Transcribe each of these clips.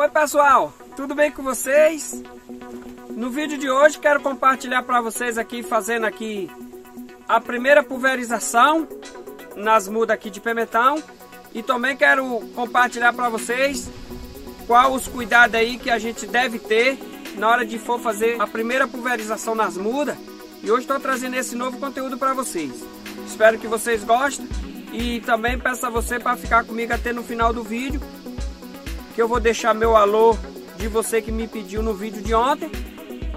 Oi pessoal, tudo bem com vocês? No vídeo de hoje quero compartilhar para vocês aqui, fazendo aqui a primeira pulverização nas mudas aqui de pimentão e também quero compartilhar para vocês qual os cuidados aí que a gente deve ter na hora de for fazer a primeira pulverização nas mudas e hoje estou trazendo esse novo conteúdo para vocês. Espero que vocês gostem e também peço a você para ficar comigo até no final do vídeo eu vou deixar meu alô de você que me pediu no vídeo de ontem.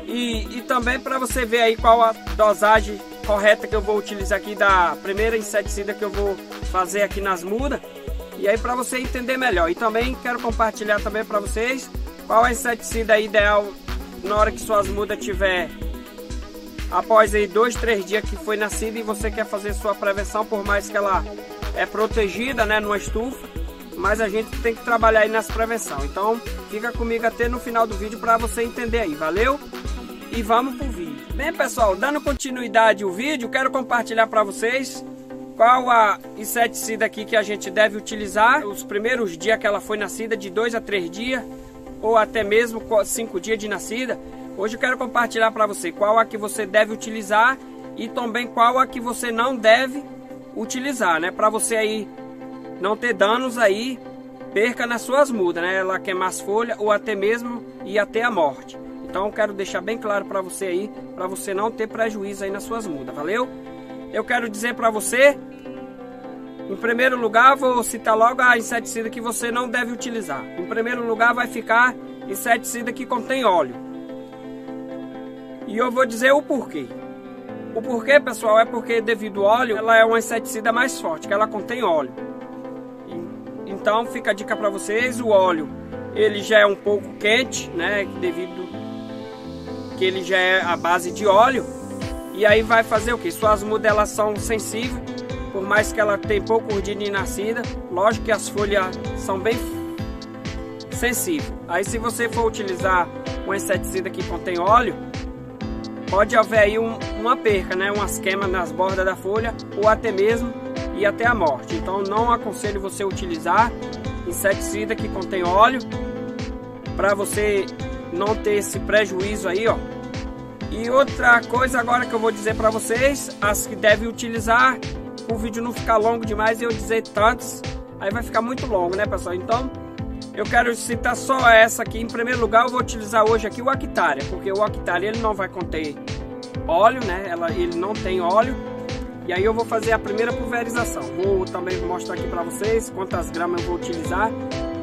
E, e também para você ver aí qual a dosagem correta que eu vou utilizar aqui da primeira inseticida que eu vou fazer aqui nas mudas. E aí para você entender melhor. E também quero compartilhar também para vocês qual a inseticida ideal na hora que suas mudas tiver após aí dois, três dias que foi nascida e você quer fazer sua prevenção por mais que ela é protegida né, numa estufa mas a gente tem que trabalhar aí nessa prevenção. Então fica comigo até no final do vídeo para você entender aí, valeu? E vamos pro vídeo. Bem pessoal, dando continuidade ao vídeo, quero compartilhar para vocês qual a inseticida aqui que a gente deve utilizar os primeiros dias que ela foi nascida, de dois a três dias ou até mesmo cinco dias de nascida. Hoje eu quero compartilhar para você qual a que você deve utilizar e também qual a que você não deve utilizar, né? Para você aí não ter danos aí, perca nas suas mudas, né? Ela queimar as folhas ou até mesmo ir até a morte. Então quero deixar bem claro para você aí, para você não ter prejuízo aí nas suas mudas, valeu? Eu quero dizer para você, em primeiro lugar, vou citar logo a inseticida que você não deve utilizar. Em primeiro lugar vai ficar inseticida que contém óleo. E eu vou dizer o porquê. O porquê, pessoal, é porque devido ao óleo, ela é uma inseticida mais forte, que ela contém óleo. Então fica a dica para vocês, o óleo ele já é um pouco quente, né, devido que ele já é a base de óleo. E aí vai fazer o que? Suas são sensíveis, por mais que ela tenha pouco de nascida, lógico que as folhas são bem sensíveis. Aí se você for utilizar um inseticida que contém óleo, pode haver aí um, uma perca, né, umas queimas nas bordas da folha ou até mesmo até a morte. Então não aconselho você utilizar inseticida que contém óleo para você não ter esse prejuízo aí, ó. E outra coisa agora que eu vou dizer para vocês, as que devem utilizar, o vídeo não ficar longo demais eu dizer tantos, aí vai ficar muito longo, né, pessoal? Então, eu quero citar só essa aqui. Em primeiro lugar, eu vou utilizar hoje aqui o Actária, porque o Actária ele não vai conter óleo, né? Ela, ele não tem óleo e aí eu vou fazer a primeira pulverização. Vou também mostrar aqui para vocês quantas gramas eu vou utilizar.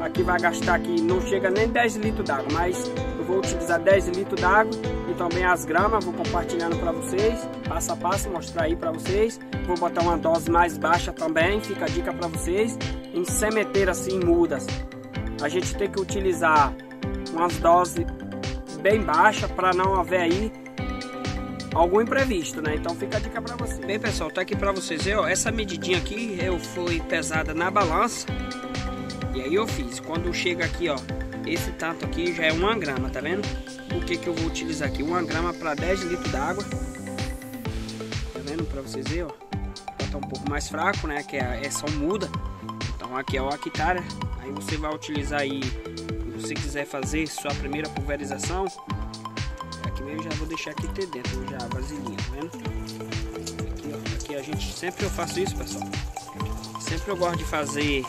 Aqui vai gastar aqui, não chega nem 10 litros d'água, mas eu vou utilizar 10 litros d'água e também as gramas, vou compartilhando para vocês, passo a passo, mostrar aí para vocês. Vou botar uma dose mais baixa também, fica a dica para vocês. Em sementeira assim mudas, a gente tem que utilizar umas doses bem baixas para não haver aí algum imprevisto, né? Então fica a dica para você. Bem, pessoal, tá aqui para vocês ver, ó, essa medidinha aqui eu fui pesada na balança. E aí eu fiz, quando chega aqui, ó, esse tanto aqui já é uma grama, tá vendo? O que que eu vou utilizar aqui? Uma grama para 10 litros d'água. Tá vendo? Para vocês verem, ó. Tá um pouco mais fraco, né? Que é, é só muda. Então aqui é o Actara. Aí você vai utilizar aí, se você quiser fazer sua primeira pulverização, eu já vou deixar aqui dentro já vasilhinha, tá vendo? Aqui, ó, aqui a gente sempre eu faço isso, pessoal. Sempre eu gosto de fazer,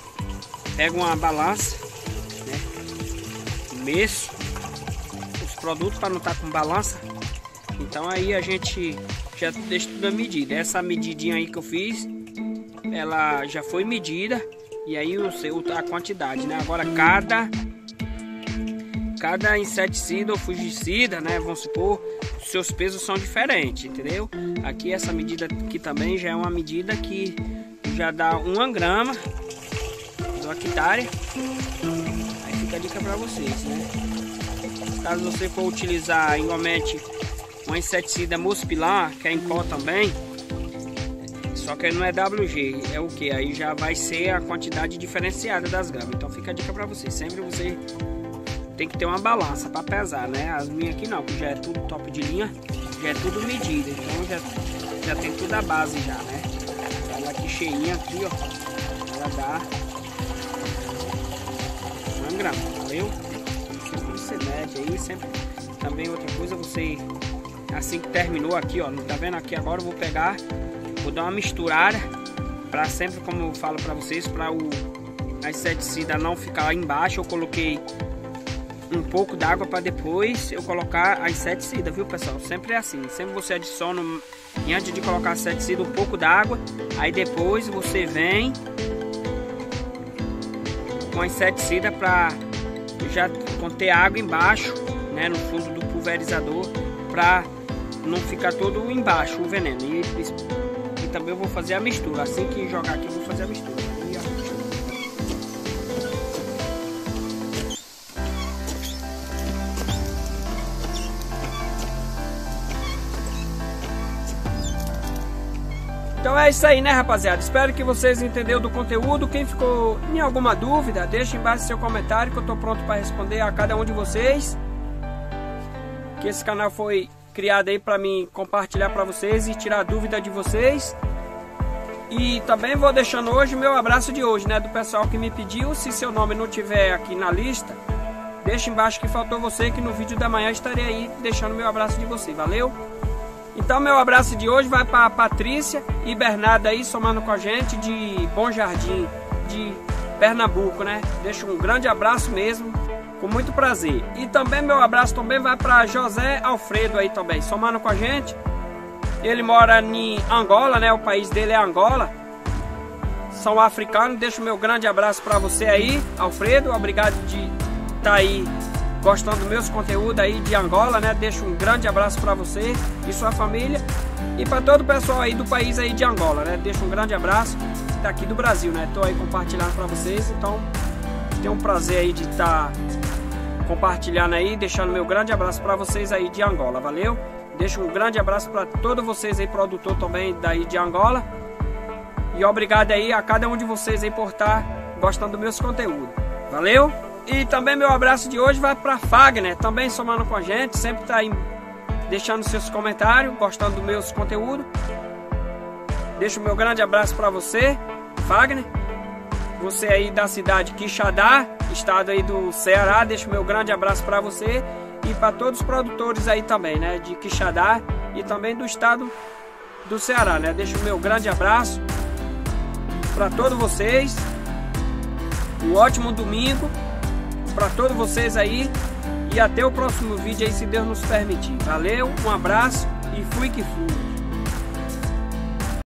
pego uma balança, né? Meço os produtos para não estar tá com balança. Então aí a gente já deixa tudo a medida. Essa medidinha aí que eu fiz, ela já foi medida e aí o a quantidade, né? Agora cada cada inseticida ou fungicida, né, vamos supor, seus pesos são diferentes, entendeu? Aqui essa medida aqui também já é uma medida que já dá uma grama do hectare. Aí fica a dica para vocês, né? Caso você for utilizar igualmente uma inseticida muspilar, que é em pó também, só que não é WG, é o que? Aí já vai ser a quantidade diferenciada das gramas. Então fica a dica para vocês, sempre você tem que ter uma balança para pesar, né? As minhas aqui não, já é tudo top de linha, já é tudo medida, então já, já tem tudo a base já, né? Ela aqui cheinha aqui, ó, ela dá uma grama, valeu? remédio aí, sempre também outra coisa, você assim que terminou aqui, ó, não tá vendo aqui agora, eu vou pegar, vou dar uma misturada para sempre, como eu falo para vocês, para o a inseticida não ficar embaixo, eu coloquei um pouco d'água para depois eu colocar a inseticida, viu pessoal? Sempre é assim, sempre você adiciona e antes de colocar a inseticida um pouco d'água, aí depois você vem com a inseticida para já conter água embaixo, né, no fundo do pulverizador, para não ficar todo embaixo o veneno. E, e, e, também eu vou fazer a mistura. Assim que jogar aqui, eu vou fazer a mistura. Então é isso aí, né, rapaziada? Espero que vocês entenderam do conteúdo. Quem ficou em alguma dúvida, deixe embaixo seu comentário que eu estou pronto para responder a cada um de vocês. Que esse canal foi criado aí para mim compartilhar para vocês e tirar dúvida de vocês. E também vou deixando hoje meu abraço de hoje, né, do pessoal que me pediu. Se seu nome não tiver aqui na lista, deixa embaixo que faltou você que no vídeo da manhã estarei aí deixando meu abraço de você. Valeu? Então meu abraço de hoje vai para Patrícia e Bernardo aí somando com a gente de Bom Jardim, de Pernambuco, né? Deixo um grande abraço mesmo, com muito prazer. E também meu abraço também vai para José Alfredo aí também, somando com a gente. Ele mora em Angola, né? O país dele é Angola. São africano. Deixo meu grande abraço para você aí, Alfredo. Obrigado de estar tá aí gostando dos meus conteúdos aí de Angola, né? Deixo um grande abraço para você e sua família e para todo o pessoal aí do país aí de Angola, né? Deixo um grande abraço daqui do Brasil, né? Tô aí compartilhando para vocês, então tenho um prazer aí de estar tá compartilhando aí, deixando meu grande abraço para vocês aí de Angola, valeu? Deixo um grande abraço para todos vocês aí, produtor também daí de Angola. E obrigado aí a cada um de vocês aí por estar tá gostando dos meus conteúdos. Valeu? E também meu abraço de hoje vai para Fagner, também somando com a gente, sempre está aí deixando seus comentários, gostando dos meus conteúdos. Deixo o meu grande abraço para você, Fagner. Você aí da cidade Quixadá, estado aí do Ceará, deixo meu grande abraço para você e para todos os produtores aí também, né, de Quixadá e também do estado do Ceará, né? Deixo meu grande abraço para todos vocês. Um ótimo domingo para todos vocês aí e até o próximo vídeo aí, se Deus nos permitir. Valeu, um abraço e fui que fui.